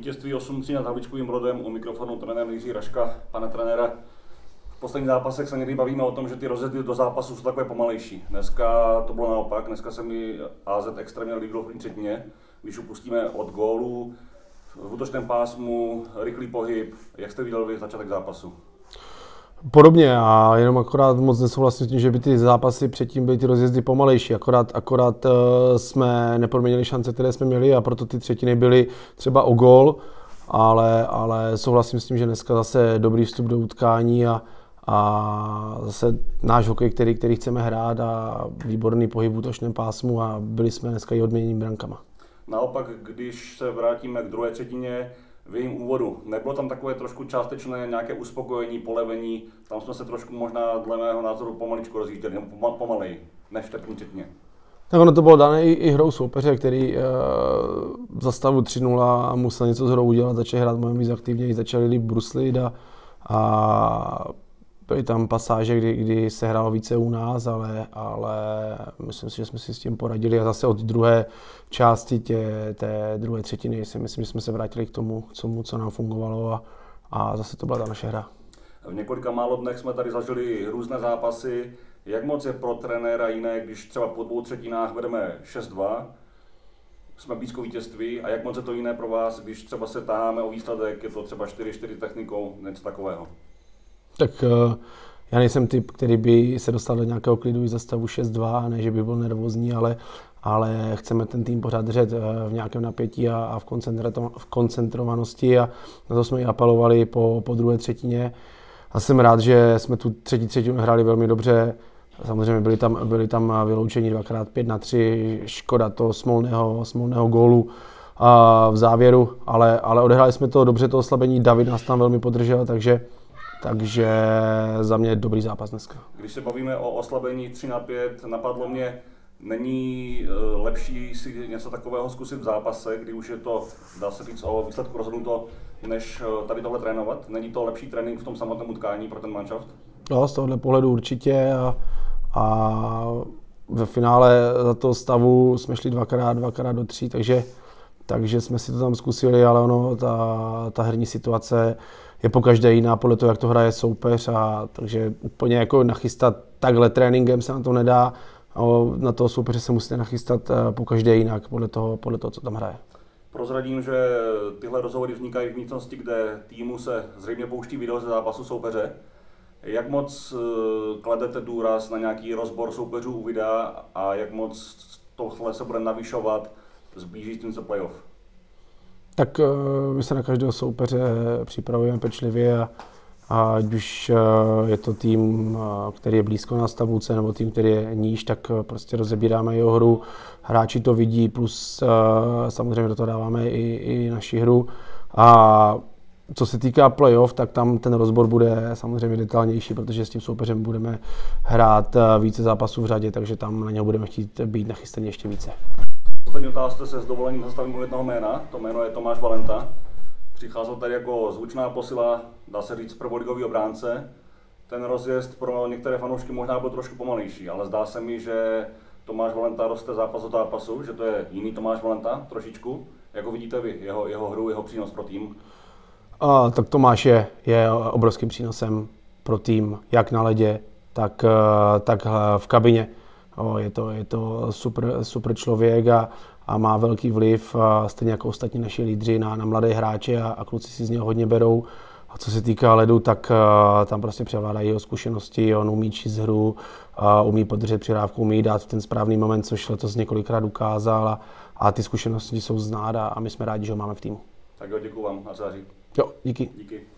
Vítězství 8-3 nad Havličkovým Brodem u mikrofonu trenér Jiří Raška. Pane trenére, v posledních zápasech se někdy bavíme o tom, že ty rozjezdy do zápasu jsou takové pomalejší. Dneska to bylo naopak, dneska se mi AZ extrémně líbilo v třetině. Když upustíme od gólu, v útočném pásmu, rychlý pohyb, jak jste viděl vy začátek zápasu? Podobně a jenom akorát moc nesouhlasím s tím, že by ty zápasy předtím byly ty rozjezdy pomalejší. Akorát, akorát uh, jsme neproměnili šance, které jsme měli a proto ty třetiny byly třeba o gol, ale, ale souhlasím s tím, že dneska zase dobrý vstup do utkání a, a zase náš hokej, který, který chceme hrát a výborný pohyb v útočném pásmu a byli jsme dneska i odměněni brankama. Naopak, když se vrátíme k druhé třetině, v jejím úvodu. Nebylo tam takové trošku částečné nějaké uspokojení, polevení, tam jsme se trošku možná dle mého názoru pomaličku rozjížděli, nebo pomalej, než první třetině. Tak ono to bylo dané i, i hrou soupeře, který e, za stavu 3-0 musel něco s hrou udělat, začal hrát mnohem víc aktivněji, začali líp bruslit a, a byly tam pasáže, kdy, kdy se hrálo více u nás, ale, ale myslím si, že jsme si s tím poradili a zase od druhé části tě, té druhé třetiny si myslím, že jsme se vrátili k tomu, tomu co nám fungovalo a, a zase to byla ta naše hra. V několika málo dnech jsme tady zažili různé zápasy. Jak moc je pro trenéra jiné, když třeba po dvou třetinách vedeme 6-2, jsme blízko vítězství a jak moc je to jiné pro vás, když třeba se táháme o výsledek, je to třeba 4-4 technikou, něco takového? Tak uh, já nejsem typ, který by se dostal do nějakého klidu i za stavu 6-2, ne, že by byl nervózní, ale, ale chceme ten tým pořád držet v nějakém napětí a, a v, v koncentrovanosti a na to jsme i apelovali po, po druhé třetině. A jsem rád, že jsme tu třetí třetinu hráli velmi dobře. Samozřejmě byli tam, byli tam vyloučeni dvakrát 5 na 3, škoda toho smolného, smolného gólu a v závěru, ale, ale odehráli jsme to dobře, to oslabení. David nás tam velmi podržel, takže takže za mě je dobrý zápas dneska. Když se bavíme o oslabení 3 na 5, napadlo mě, není eh, lepší si něco takového zkusit v zápase, kdy už je to, dá se říct, o výsledku rozhodnuto, než eh, tady tohle trénovat? Není to lepší trénink v tom samotném utkání pro ten manšaft? No, z tohohle pohledu určitě a, a ve finále za toho stavu jsme šli dvakrát, dvakrát do tří, takže, takže jsme si to tam zkusili, ale ono, ta, ta herní situace je po každé jiná podle toho, jak to hraje soupeř a takže úplně jako nachystat takhle tréninkem se na to nedá. Na toho soupeře se musíte nachystat eh, po každé jinak podle toho, podle toho, co tam hraje. Prozradím, že tyhle rozhovory vznikají v místnosti, kde týmu se zřejmě pouští video ze zápasu soupeře. Jak moc eh, kladete důraz na nějaký rozbor soupeřů u videa a jak moc tohle se bude navyšovat s blížícím se playoff? Tak eh, my se na každého soupeře připravujeme pečlivě a, ať už eh, je to tým, eh, který je blízko na tabulce, nebo tým, který je níž, tak prostě rozebíráme jeho hru. Hráči to vidí, plus samozřejmě do toho dáváme i, i naši hru. A co se týká playoff, tak tam ten rozbor bude samozřejmě detailnější, protože s tím soupeřem budeme hrát více zápasů v řadě, takže tam na něho budeme chtít být nachystaní ještě více poslední otázce se s dovolením zastavím u jednoho jména. To jméno je Tomáš Valenta. Přicházel tady jako zvučná posila, dá se říct, prvoligový obránce. Ten rozjezd pro některé fanoušky možná byl trošku pomalejší, ale zdá se mi, že Tomáš Valenta roste zápas od zápasu, že to je jiný Tomáš Valenta trošičku. Jak ho vidíte vy, jeho, jeho hru, jeho přínos pro tým? A, tak Tomáš je, je obrovským přínosem pro tým, jak na ledě, tak, eh, tak eh, v kabině. Je, to, je to super, super člověk a, a má velký vliv, a stejně jako ostatní naši lídři, na, na mladé hráče a, a kluci si z něho hodně berou. A co se týká ledu, tak uh, tam prostě převládají jeho zkušenosti, on umí číst hru, uh, umí podržet přirávku, umí dát v ten správný moment, což letos několikrát ukázal a, a ty zkušenosti jsou znát a, a my jsme rádi, že ho máme v týmu. Tak jo, děkuji vám a září. Jo, díky. Díky.